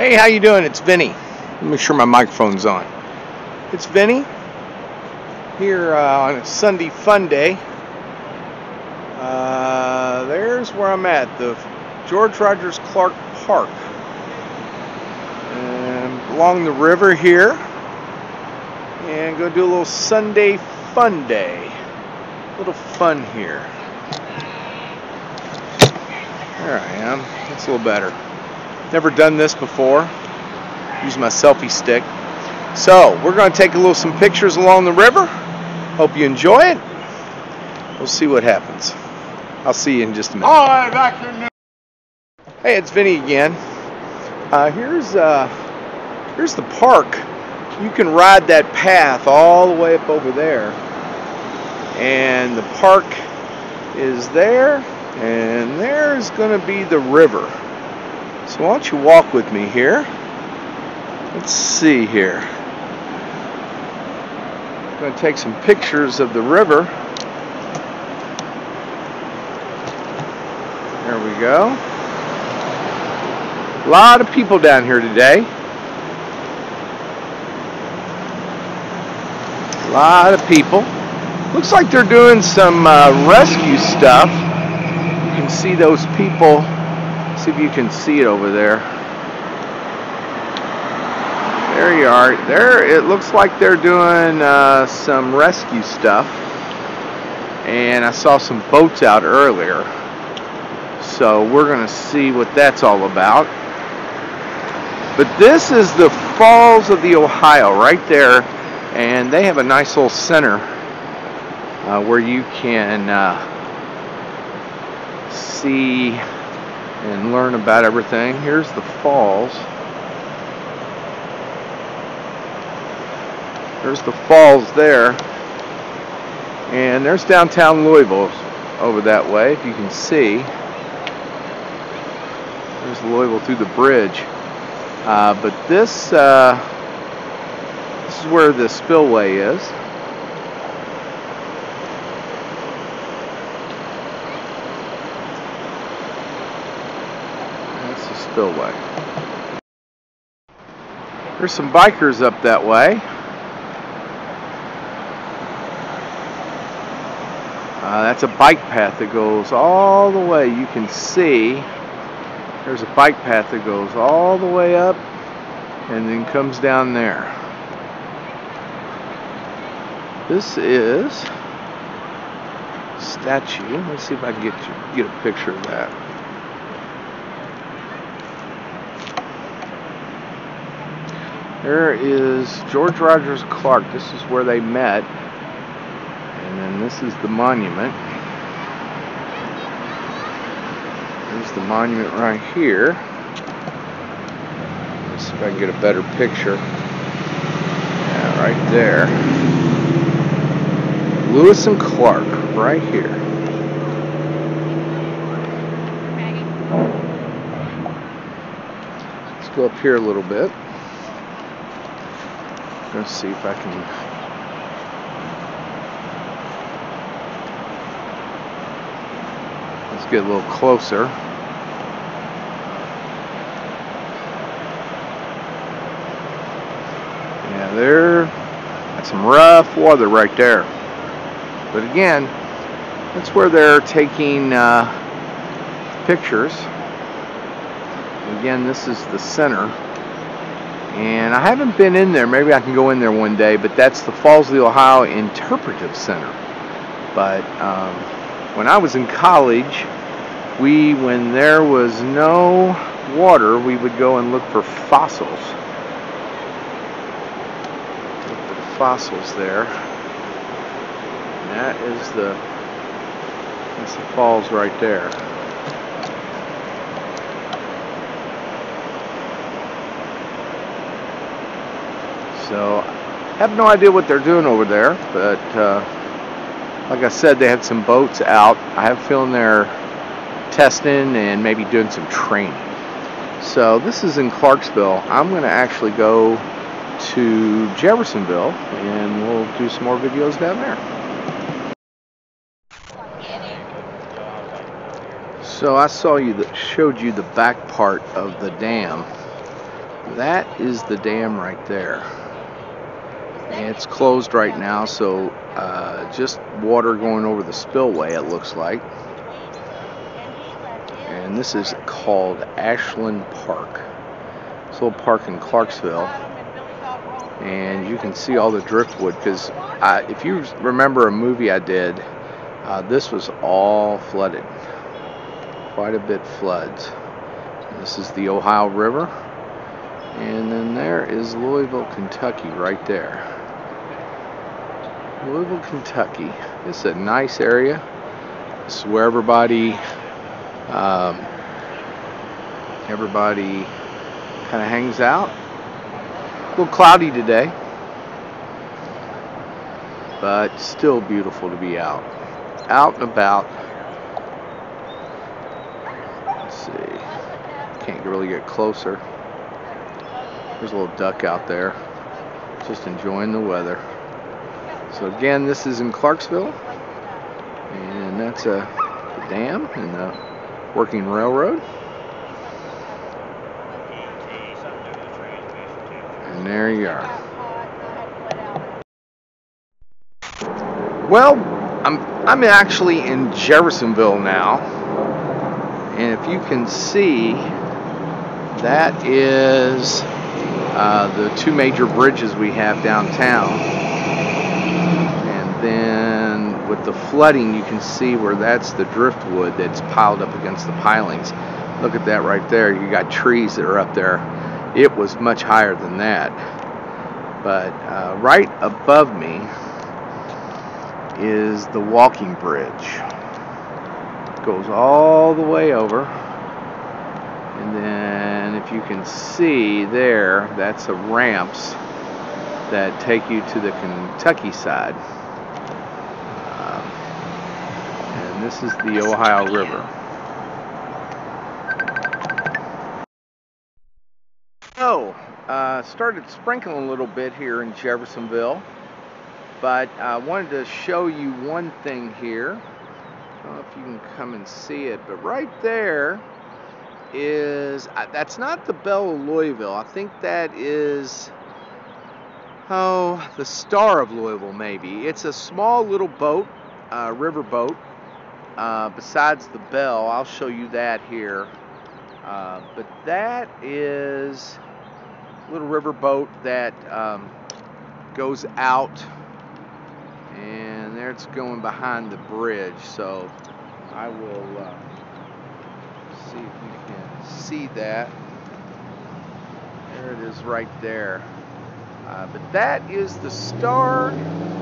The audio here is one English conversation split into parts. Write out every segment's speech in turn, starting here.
Hey, how you doing? It's Vinnie. Let me make sure my microphone's on. It's Vinnie here uh, on a Sunday fun day. Uh, there's where I'm at, the George Rogers Clark Park. And along the river here. And go do a little Sunday fun day. A little fun here. There I am. That's a little better. Never done this before. Use my selfie stick. So, we're going to take a little some pictures along the river. Hope you enjoy it. We'll see what happens. I'll see you in just a minute. All right, back to new. Hey, it's Vinnie again. Uh, here's uh, here's the park. You can ride that path all the way up over there, and the park is there, and there's going to be the river. So why don't you walk with me here? Let's see here. I'm going to take some pictures of the river. There we go. A lot of people down here today. A lot of people. Looks like they're doing some uh, rescue stuff. You can see those people. See if you can see it over there. There you are. There, it looks like they're doing uh, some rescue stuff. And I saw some boats out earlier. So we're going to see what that's all about. But this is the Falls of the Ohio right there. And they have a nice little center uh, where you can uh, see and learn about everything. Here's the falls. There's the falls there. And there's downtown Louisville over that way, if you can see. There's Louisville through the bridge. Uh, but this, uh, this is where the spillway is. That's the spillway. There's some bikers up that way. Uh, that's a bike path that goes all the way. You can see there's a bike path that goes all the way up and then comes down there. This is statue. Let's see if I can get you, get a picture of that. There is George Rogers Clark. This is where they met. And then this is the monument. There's the monument right here. Let's see if I can get a better picture. Yeah, right there. Lewis and Clark, right here. Let's go up here a little bit. Let's see if I can Let's get a little closer. Yeah, there, that's some rough water right there. But again, that's where they're taking uh, pictures. Again, this is the center. And I haven't been in there. Maybe I can go in there one day. But that's the Falls of the Ohio Interpretive Center. But um, when I was in college, we, when there was no water, we would go and look for fossils. Look for the fossils there. And that is the, that's the falls right there. So, I have no idea what they're doing over there, but uh, like I said, they had some boats out. I have a feeling they're testing and maybe doing some training. So this is in Clarksville. I'm going to actually go to Jeffersonville and we'll do some more videos down there. So I saw you that showed you the back part of the dam that is the dam right there. It's closed right now, so uh, just water going over the spillway, it looks like. And this is called Ashland Park. It's a little park in Clarksville. And you can see all the driftwood because if you remember a movie I did, uh, this was all flooded. Quite a bit floods. This is the Ohio River. And then there is Louisville, Kentucky right there. Louisville, Kentucky. It's a nice area. Is where everybody um, everybody kind of hangs out. A little cloudy today, but still beautiful to be out. Out and about. Let's see. Can't really get closer. There's a little duck out there. Just enjoying the weather. So again, this is in Clarksville. And that's a dam and the working railroad. And there you are. Well, I'm I'm actually in Jeffersonville now. And if you can see, that is uh, the two major bridges we have downtown. Then with the flooding, you can see where that's the driftwood that's piled up against the pilings. Look at that right there. You got trees that are up there. It was much higher than that. But uh, right above me is the walking bridge. It goes all the way over. And then if you can see there, that's the ramps that take you to the Kentucky side. and this is the Ohio River. So, uh, started sprinkling a little bit here in Jeffersonville, but I wanted to show you one thing here. I don't know if you can come and see it, but right there is, uh, that's not the Belle of Louisville. I think that is, oh, the Star of Louisville maybe. It's a small little boat, uh, river boat, uh, besides the Belle, I'll show you that here. Uh, but that is a little river boat that um, goes out and there it's going behind the bridge. So I will uh, see if you can see that. There it is right there. Uh, but that is the star,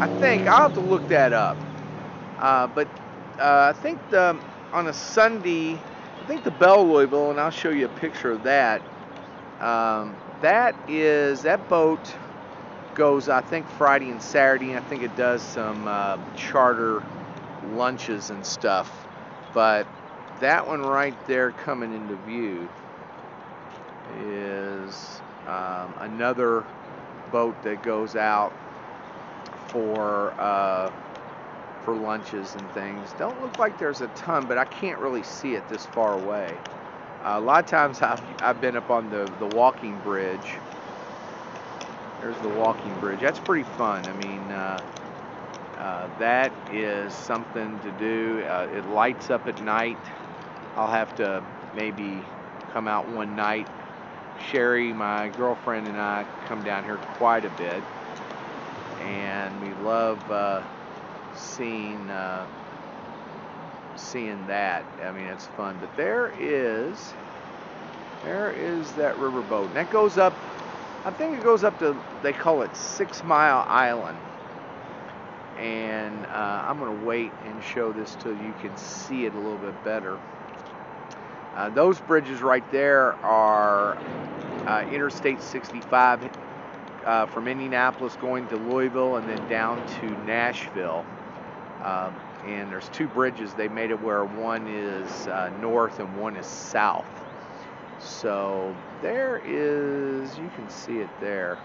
I think. I'll have to look that up. Uh, but uh, I think the, on a Sunday, I think the Belle Louisville, and I'll show you a picture of that. Um, that is that boat goes, I think, Friday and Saturday. I think it does some uh, charter lunches and stuff. But that one right there coming into view is um, another boat that goes out for. Uh, for lunches and things. Don't look like there's a ton, but I can't really see it this far away. Uh, a lot of times I've, I've been up on the, the walking bridge. There's the walking bridge. That's pretty fun. I mean, uh, uh, that is something to do. Uh, it lights up at night. I'll have to maybe come out one night. Sherry, my girlfriend, and I come down here quite a bit. And we love uh, seeing uh, seeing that. I mean, it's fun. But there is there is that riverboat. And that goes up. I think it goes up to they call it Six Mile Island. And uh, I'm going to wait and show this till you can see it a little bit better. Uh, those bridges right there are uh, Interstate 65 uh, from Indianapolis going to Louisville and then down to Nashville. Um, and there's two bridges. They made it where one is uh, north and one is south. So there is, you can see it there.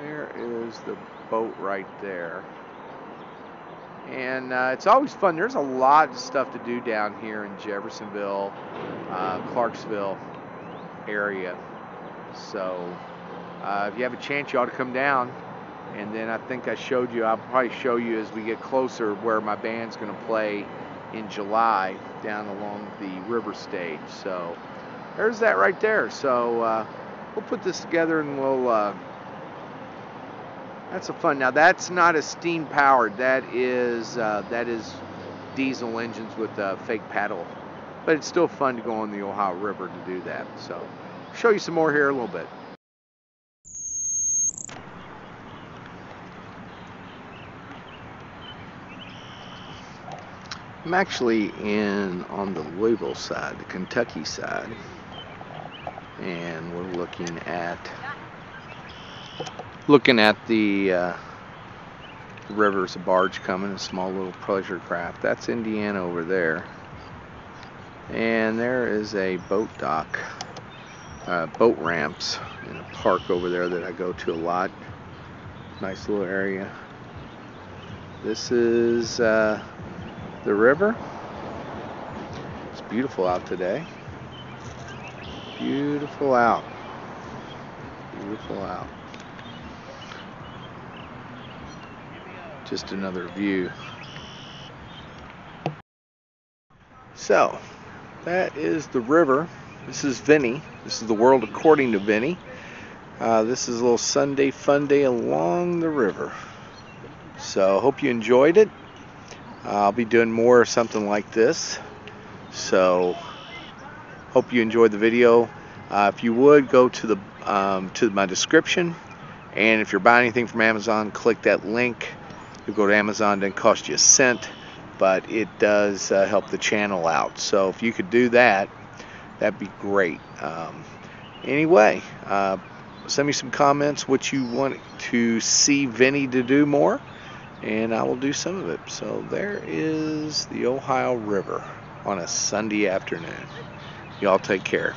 There is the boat right there. And uh, it's always fun. There's a lot of stuff to do down here in Jeffersonville, uh, Clarksville. area. So uh, if you have a chance, you ought to come down. And then I think I showed you, I'll probably show you as we get closer where my band's going to play in July down along the river stage. So there's that right there. So uh, we'll put this together and we'll. Uh, that's a fun. Now that's not a steam powered. That is uh, that is diesel engines with a fake paddle. But it's still fun to go on the Ohio River to do that. So show you some more here a little bit. I'm actually in on the Louisville side, the Kentucky side, and we're looking at looking at the uh, rivers, a barge coming, a small little pleasure craft. That's Indiana over there, and there is a boat dock, uh, boat ramps in a park over there that I go to a lot. Nice little area. This is. Uh, the river. It's beautiful out today. Beautiful out. Beautiful out. Just another view. So, that is the river. This is Vinnie. This is the world according to Vinnie. Uh, this is a little Sunday fun day along the river. So, hope you enjoyed it. I'll be doing more of something like this. So hope you enjoyed the video. Uh, if you would go to the um, to my description, and if you're buying anything from Amazon, click that link. You go to Amazon, doesn't cost you a cent, but it does uh, help the channel out. So if you could do that, that'd be great. Um, anyway, uh, send me some comments what you want to see Vinnie to do more and I will do some of it. So there is the Ohio River on a Sunday afternoon. Y'all take care.